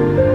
Amen.